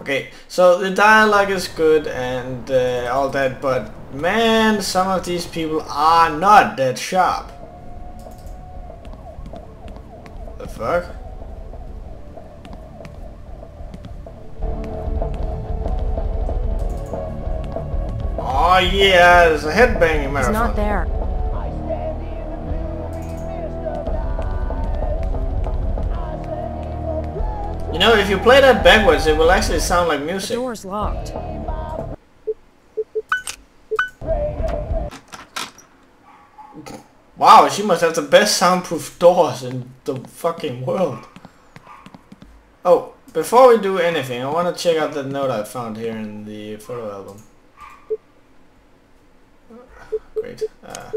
Okay, so the dialogue is good and uh, all that, but man, some of these people are not that sharp. The fuck? Oh yeah, there's a headbanging marathon. He's not there. You know, if you play that backwards, it will actually sound like music. The door's locked. Wow, she must have the best soundproof doors in the fucking world. Oh, before we do anything, I want to check out the note I found here in the photo album. Great. Uh,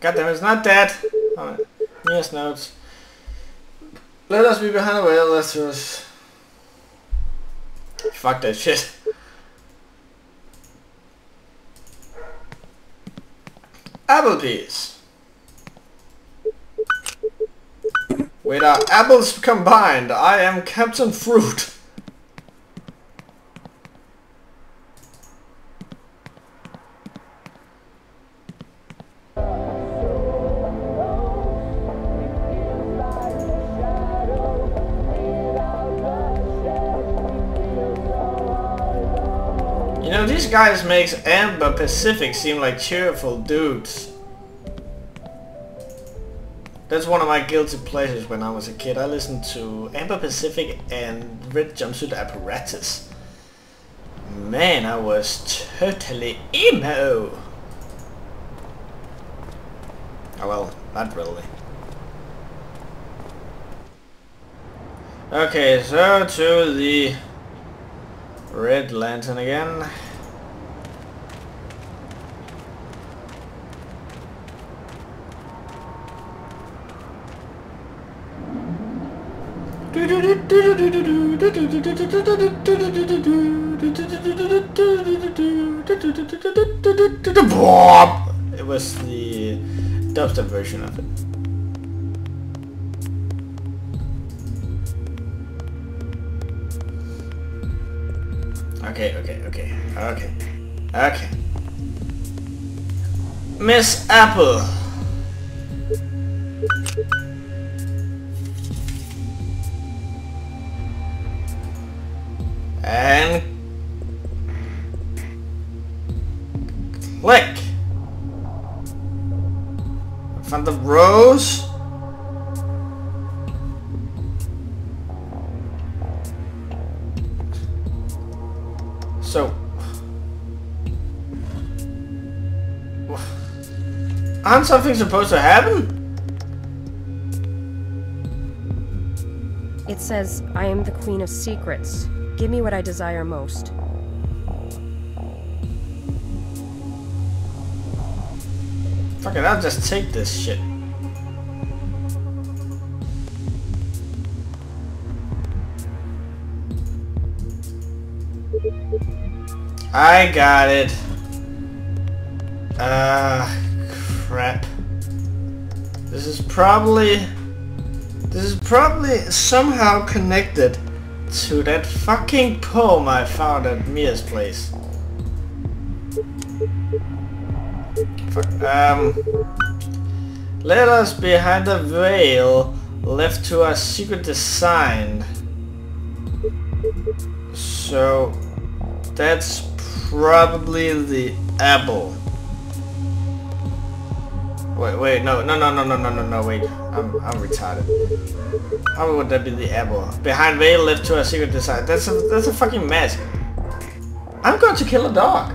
Goddamn, it's not that. Oh, yes, notes. Let us be behind the wheel, let's just... Fuck that shit. Applebee's. With our apples combined, I am Captain Fruit. These guys makes Amber Pacific seem like cheerful dudes. That's one of my guilty pleasures when I was a kid. I listened to Amber Pacific and Red Jumpsuit Apparatus. Man, I was totally emo. Oh well, not really. Okay, so to the Red Lantern again. It was the dubstep version of it. Okay, okay, okay, okay, okay. Miss Apple. And click. Found the rose. So Aren't something supposed to happen? It says, I am the Queen of Secrets. Give me what I desire most. Fuck it, I'll just take this shit. I got it. Ah, crap. This is probably... This is probably somehow connected to that fucking poem I found at Mia's place. Um... Let us behind the veil, left to our secret design. So... That's probably the apple. Wait, wait, no, no, no, no, no, no, no, wait. I'm, I'm retarded. How would that be the apple? Behind veil, left to a secret design. That's a, that's a fucking mask. I'm going to kill a dog.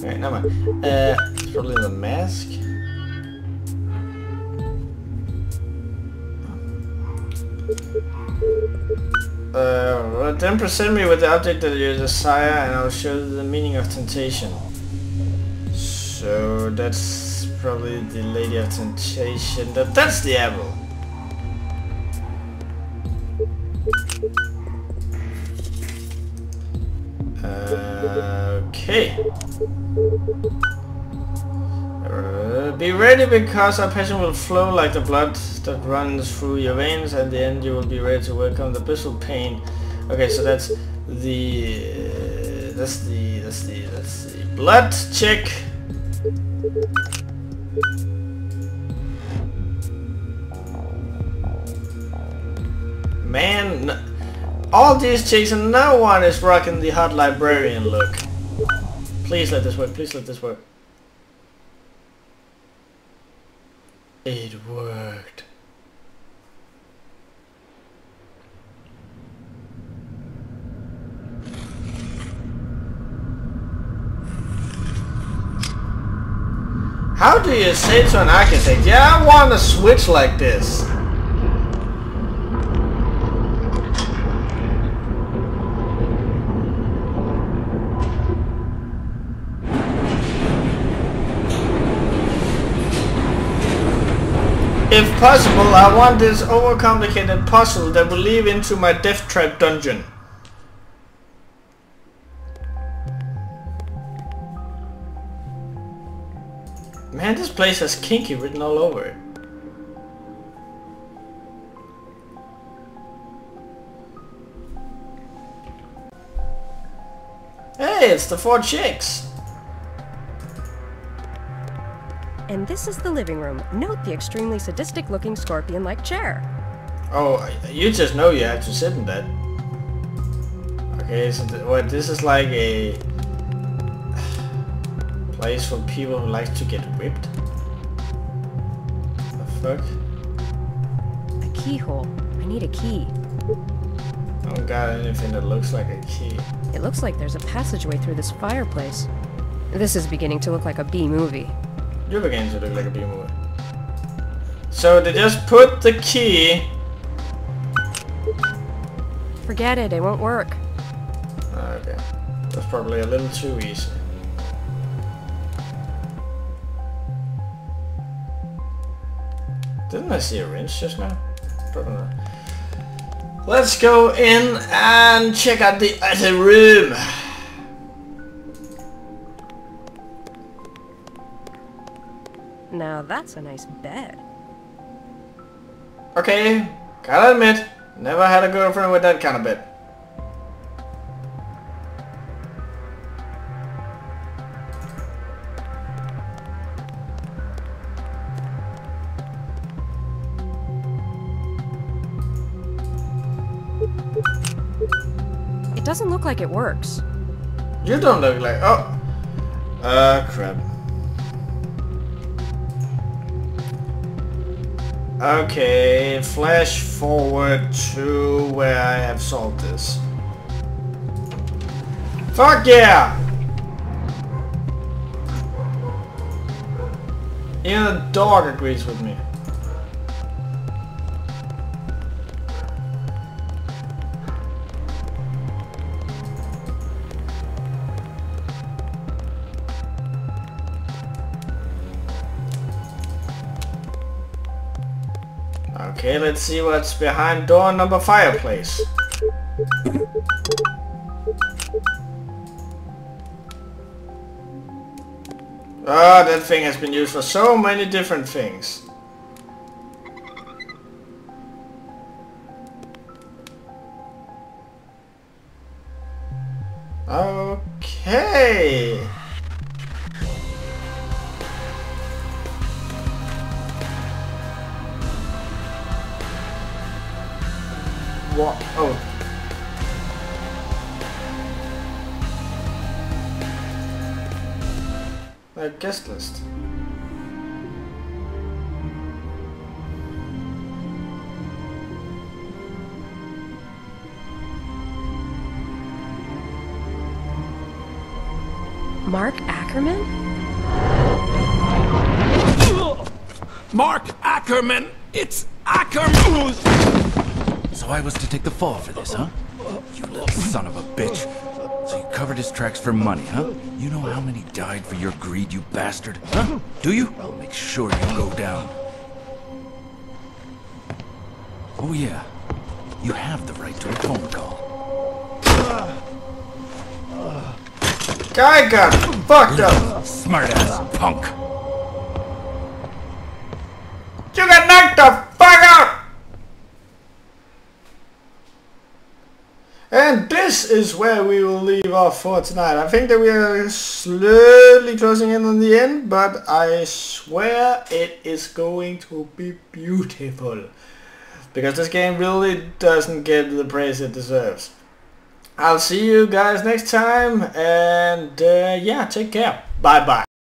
Alright, never mind. Uh, it's probably the mask. Uh, then present me with the object that you desire and I'll show you the meaning of temptation. So that's probably the Lady of Temptation. That, that's the. Uh, okay. Uh, be ready because our passion will flow like the blood that runs through your veins in the end you will be ready to welcome the abyssal pain. Okay, so that's the... Uh, that's the... that's the... that's the blood check. Man, all these chicks and no one is rocking the hot librarian look. Please let this work, please let this work. It worked. How do you say to an architect, yeah, I want a switch like this? If possible, I want this overcomplicated puzzle that will lead into my death trap dungeon. Man, this place has kinky written all over it. Hey, it's the four chicks! And this is the living room. Note the extremely sadistic looking scorpion like chair. Oh, you just know you have to sit in that. Okay, so th what, this is like a place for people who like to get whipped? The fuck? A keyhole. I need a key. I don't got anything that looks like a key. It looks like there's a passageway through this fireplace. This is beginning to look like a B movie. You're beginning to look like a B movie. So they just put the key... Forget it, it won't work. Ah, okay. That's probably a little too easy. Didn't I see a wrench just now? Probably not. Let's go in and check out the other room. Now that's a nice bed. Okay, gotta admit, never had a girlfriend with that kind of bed. It doesn't look like it works. You don't look like... Oh! Uh, crap. Okay, flash forward to where I have solved this. Fuck yeah! Even the dog agrees with me. Okay, let's see what's behind door number fireplace. Ah, that thing has been used for so many different things. Okay. What? Oh. A guest list. Mark Ackerman? Mark Ackerman! It's Ackerman! So I was to take the fall for this, huh? You little son of a bitch. So you covered his tracks for money, huh? You know how many died for your greed, you bastard? Huh? Do you? I'll make sure you go down. Oh yeah, you have the right to a phone call. Guy got fucked up. Smartass punk. You got knocked off. This is where we will leave off for tonight. I think that we are slowly closing in on the end, but I swear it is going to be beautiful. Because this game really doesn't get the praise it deserves. I'll see you guys next time, and uh, yeah, take care. Bye bye.